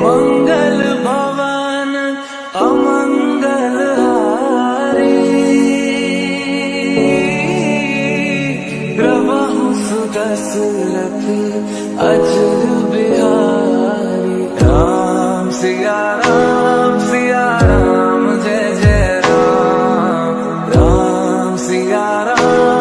मङ्गल मङ्गलभवन अमङ्गल हारी। अजर बिहारी। राम सिया राम सिया राम जय जय राम। राम सिया राम